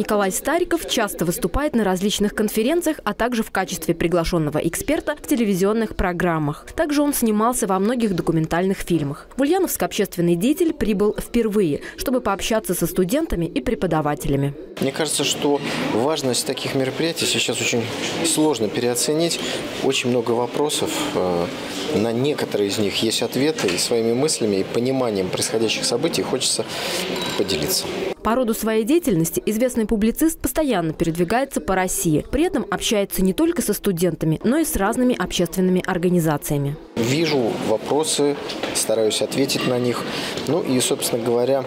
Николай Стариков часто выступает на различных конференциях, а также в качестве приглашенного эксперта в телевизионных программах. Также он снимался во многих документальных фильмах. В Ульяновск общественный деятель прибыл впервые, чтобы пообщаться со студентами и преподавателями. Мне кажется, что важность таких мероприятий сейчас очень сложно переоценить. Очень много вопросов. Э, на некоторые из них есть ответы. И своими мыслями и пониманием происходящих событий хочется поделиться. По роду своей деятельности известный публицист постоянно передвигается по России. При этом общается не только со студентами, но и с разными общественными организациями. Вижу вопросы, стараюсь ответить на них. Ну и, собственно говоря,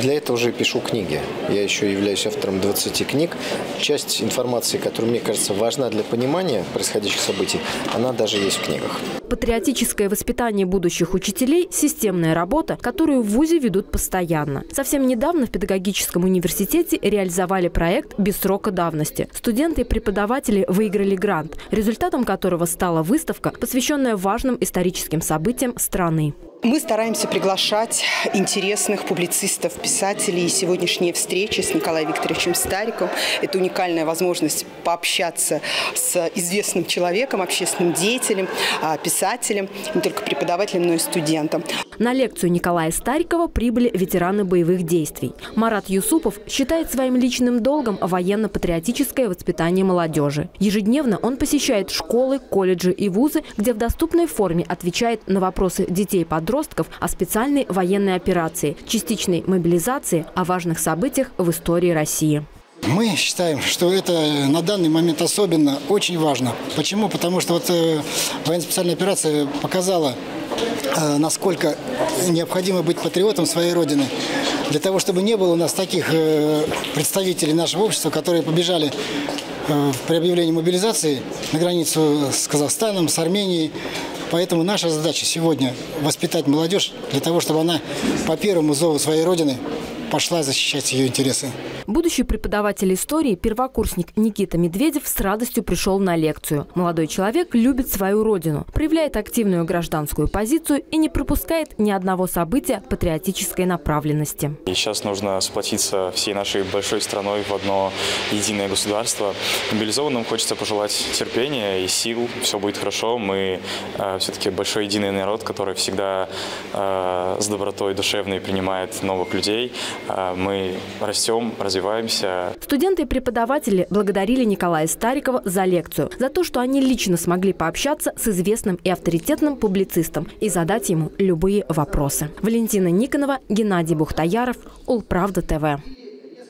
для этого уже пишу книги. Я еще являюсь автором 20 книг. Часть информации, которая, мне кажется, важна для понимания происходящих событий, она даже есть в книгах. Патриотическое воспитание будущих учителей – системная работа, которую в ВУЗе ведут постоянно. Совсем недавно в педагогическом университете реализовали проект без срока давности. Студенты и преподаватели выиграли грант, результатом которого стала выставка, посвященная важным историческим событиям страны. Мы стараемся приглашать интересных публицистов, писателей. И сегодняшняя встреча с Николаем Викторовичем Стариком – это уникальная возможность пообщаться с известным человеком, общественным деятелем, а, писателем, не только преподавателем, но и студентом. На лекцию Николая Старикова прибыли ветераны боевых действий. Марат Юсупов считает своим личным долгом военно-патриотическое воспитание молодежи. Ежедневно он посещает школы, колледжи и вузы, где в доступной форме отвечает на вопросы детей-подростков о специальной военной операции, частичной мобилизации, о важных событиях в истории России. Мы считаем, что это на данный момент особенно очень важно. Почему? Потому что вот э, военно-специальная операция показала Э, насколько необходимо быть патриотом своей Родины. Для того, чтобы не было у нас таких э, представителей нашего общества, которые побежали э, при объявлении мобилизации на границу с Казахстаном, с Арменией. Поэтому наша задача сегодня воспитать молодежь для того, чтобы она по первому зову своей Родины пошла защищать ее интересы. Будущий преподаватель истории, первокурсник Никита Медведев с радостью пришел на лекцию. Молодой человек любит свою родину, проявляет активную гражданскую позицию и не пропускает ни одного события патриотической направленности. И сейчас нужно сплотиться всей нашей большой страной в одно единое государство. Мобилизованным хочется пожелать терпения и сил. Все будет хорошо. Мы э, все-таки большой единый народ, который всегда э, с добротой душевной принимает новых людей. Э, мы растем, развиваемся. Студенты и преподаватели благодарили Николая Старикова за лекцию, за то, что они лично смогли пообщаться с известным и авторитетным публицистом и задать ему любые вопросы. Валентина Никонова, Геннадий Бухтаяров, Улправда ТВ.